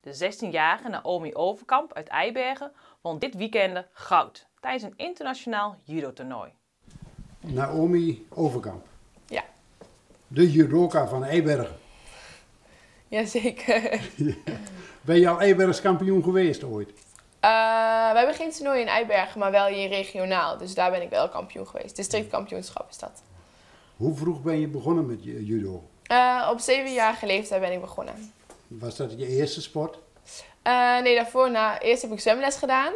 De 16-jarige Naomi Overkamp uit Eibergen won dit weekend goud tijdens een internationaal judo-toernooi. Naomi Overkamp. Ja. De judoka van Eibergen. Jazeker. Ben je al Eibergs kampioen geweest ooit? Uh, we hebben geen toernooi in Eibergen, maar wel hier regionaal. Dus daar ben ik wel kampioen geweest. Districtkampioenschap is dat. Hoe vroeg ben je begonnen met judo? Uh, op zevenjarige leeftijd ben ik begonnen. Was dat je eerste sport? Uh, nee, daarvoor. Na, eerst heb ik zwemles gedaan.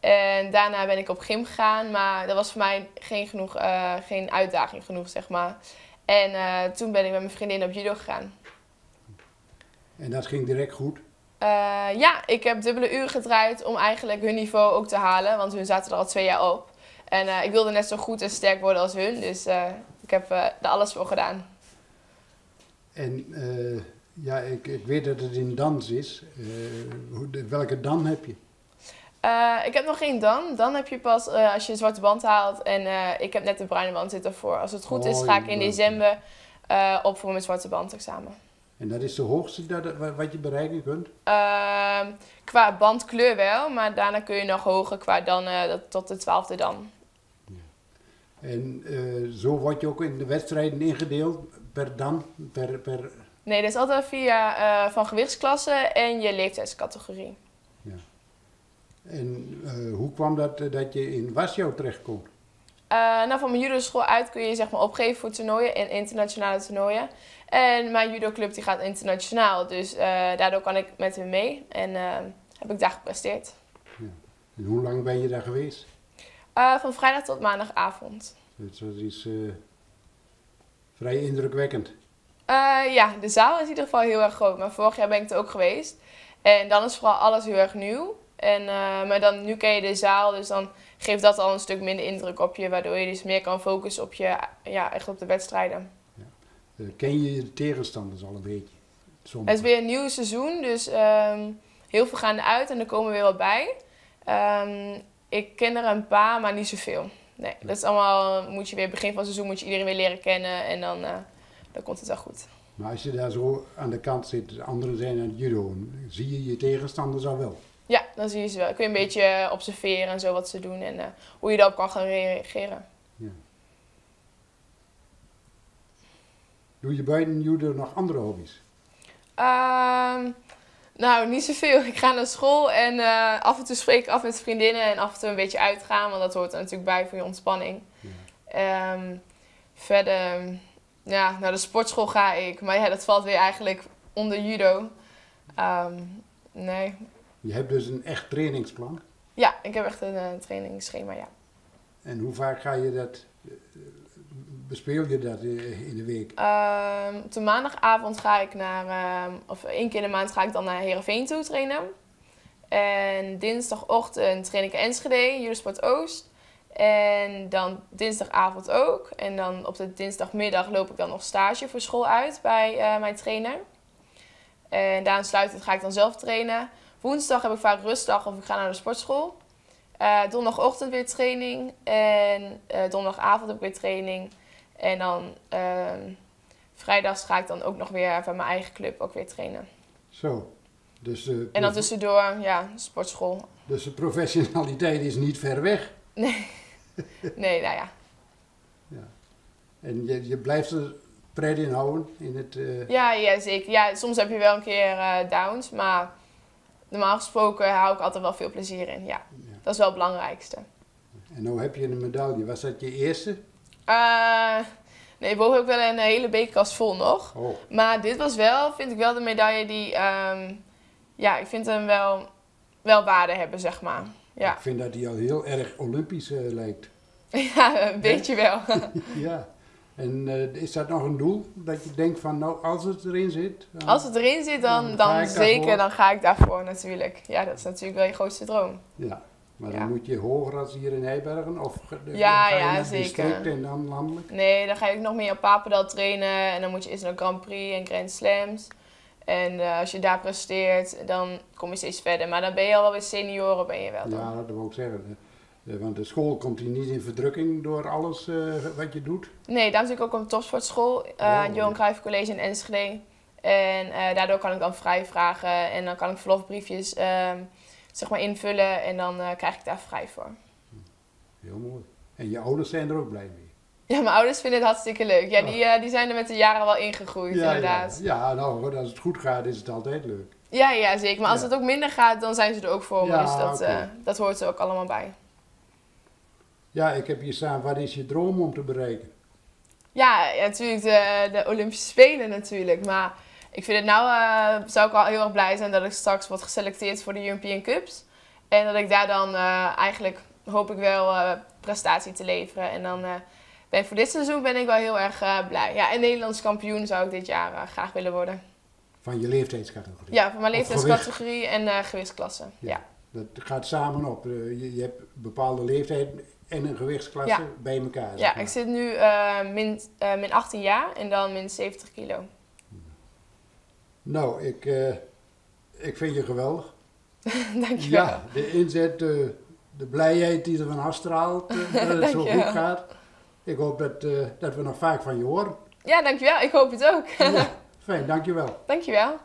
En daarna ben ik op gym gegaan. Maar dat was voor mij geen, genoeg, uh, geen uitdaging genoeg, zeg maar. En uh, toen ben ik met mijn vriendin op judo gegaan. En dat ging direct goed? ja, ik heb dubbele uren gedraaid om eigenlijk hun niveau ook te halen. Want hun zaten er al twee jaar op. En ik wilde net zo goed en sterk worden als hun. Dus ik heb er alles voor gedaan. En ja, ik, ik weet dat het in dans is. Uh, welke dan heb je? Uh, ik heb nog geen dan. Dan heb je pas uh, als je een zwarte band haalt. En ik heb net een bruine band zitten voor. Als het goed oh, is, ga ik in december op voor mijn zwarte band examen. En dat is de hoogste dat, wat je bereiken kunt? Ehm, qua bandkleur wel, maar daarna kun je nog hoger qua dan tot de twaalfde dan. Ja. En zo word je ook in de wedstrijden ingedeeld per dan, per, per Nee, dat is altijd via uh, van gewichtsklasse en je leeftijdscategorie. Ja. En uh, hoe kwam dat uh, dat je in Wasjo terechtkomt? nou, van mijn judo school uit kun je zeg maar opgeven voor toernooien en internationale toernooien. En mijn judoclub die gaat internationaal, dus daardoor kan ik met hem mee en heb ik daar gepresteerd. Ja. En hoe lang ben je daar geweest? van vrijdag tot maandagavond. Dus dat is vrij indrukwekkend. Uh, ja, de zaal is in ieder geval heel erg groot. Maar vorig jaar ben ik er ook geweest. En dan is vooral alles heel erg nieuw. En, uh, maar dan, nu ken je de zaal, dus dan geeft dat al een stuk minder indruk op je. Waardoor je dus meer kan focussen op, je, ja, echt op de wedstrijden. Ja. Uh, ken je de tegenstanders al een beetje? Sommige. Het is weer een nieuw seizoen, dus um, heel veel gaan eruit en er komen weer wat bij. Um, ik ken er een paar, maar niet zoveel. Nee, dat is allemaal, moet je weer begin van het seizoen moet je iedereen weer leren kennen. En dan dan komt het wel goed. Maar als je daar zo aan de kant zit, anderen zijn aan het judo, zie je je tegenstanders al wel? Ja, dan zie je ze wel. Kun je een beetje observeren en zo wat ze doen en uh, hoe je daarop kan gaan reageren. Ja. Doe je buiten judo nog andere hobby's? Uh, nou, niet zoveel. Ik ga naar school en uh, af en toe spreek ik af met vriendinnen en af en toe een beetje uitgaan, want dat hoort er natuurlijk bij voor je ontspanning. Ja. Um, verder ja, naar de sportschool ga ik. Maar ja, dat valt weer eigenlijk onder judo. Um, nee. Je hebt dus een echt trainingsplan? Ja, ik heb echt een uh, trainingsschema, ja. En hoe vaak ga je dat, uh, bespeel je dat uh, in de week? Um, op de maandagavond ga ik naar, um, of één keer in de maand ga ik dan naar Heerenveen toe trainen. En dinsdagochtend train ik Enschede, Judosport Oost. En dan dinsdagavond ook. En dan op de dinsdagmiddag loop ik dan nog stage voor school uit bij uh, mijn trainer. En daarna sluitend ga ik dan zelf trainen. Woensdag heb ik vaak rustdag of ik ga naar de sportschool. Uh, donderdagochtend weer training. En uh, donderdagavond heb ik weer training. En dan ehm, vrijdags ga ik dan ook nog weer bij mijn eigen club ook weer trainen. Zo. Dus, en dan tussendoor, ja, sportschool. Dus de professionaliteit is niet ver weg? Nee. nee, nou ja. ja. En je, je blijft er pret in houden? In het, uh... ja, ja, zeker. Ja, soms heb je wel een keer uh, downs, maar normaal gesproken hou ik altijd wel veel plezier in. Ja. ja. Dat is wel het belangrijkste. En nu heb je een medaille. Was dat je eerste? Uh, nee, boven heb ik wel een hele bekerkast vol nog. Oh. Maar dit was wel, vind ik wel de medaille die, um, ja, ik vind hem wel, wel waarde hebben, zeg maar. Ja. Ik vind dat hij al heel erg olympisch uh, lijkt. Ja, een beetje wel. ja. En uh, is dat nog een doel? Dat je denkt van, nou, als het erin zit? Dan, als het erin zit, dan, dan, dan zeker, dan ga ik daarvoor natuurlijk. Ja, dat is natuurlijk wel je grootste droom. Ja, maar dan moet je hoger als hier in Heibergen? Of ja, ga je ja, zeker. en dan landelijk? Nee, dan ga ook nog meer op Papendal trainen. En dan moet je eerst naar Grand Prix en Grand Slams. En uh, als je daar presteert, dan kom je steeds verder. Maar dan ben je al wel weer senioren, ben je wel dan. Ja, dat wil ik zeggen. Want de school komt hier niet in verdrukking door alles uh, wat je doet? Nee, daarom zit ik ook op een topsportschool. Uh, oh, Johan Cruijff College in Enschede. En eh, daardoor kan ik dan vrij vragen en dan kan ik verlofbriefjes ehm, zeg maar invullen en dan eh, krijg ik daar vrij voor. Heel mooi. En je ouders zijn er ook blij mee. Ja, mijn ouders vinden het hartstikke leuk. Ja, die, eh, die zijn er met de jaren wel ingegroeid, ja, inderdaad. Ja, ja, nou, als het goed gaat is het altijd leuk. Ja, ja, zeker. Maar als Ja. het ook minder gaat, dan zijn ze er ook voor me. Dus dat, eh, dat hoort er ook allemaal bij. Ja, ik heb hier staan, wat is je droom om te bereiken? Ja, ja, natuurlijk de, de Olympische Spelen natuurlijk. Maar ik vind het nou, eh, zou ik al heel erg blij zijn dat ik straks word geselecteerd voor de European Cups. En dat ik daar dan eigenlijk, hoop ik wel, prestatie te leveren. En dan ben voor dit seizoen ben ik wel heel erg eh, blij. Ja, en Nederlands kampioen zou ik dit jaar eh, graag willen worden. Van je leeftijdscategorie. Ja, voor mijn leeftijdscategorie en eh gewichtsklasse. Ja. Ja. Dat gaat samen op. Je, je hebt een bepaalde leeftijd en een gewichtsklasse Ja. bij elkaar. zeg Ja, ik zit nu min, eh, min 18 jaar en dan min 70 kilo. Nou, ik, ik vind je geweldig. Dankjewel. Ja, de inzet, de, de blijheid die er van afstraalt, dat het zo goed gaat. Ik hoop dat, eh, dat we nog vaak van je horen. Ja, dankjewel. Ik hoop het ook. Ja, fijn, dankjewel. dankjewel.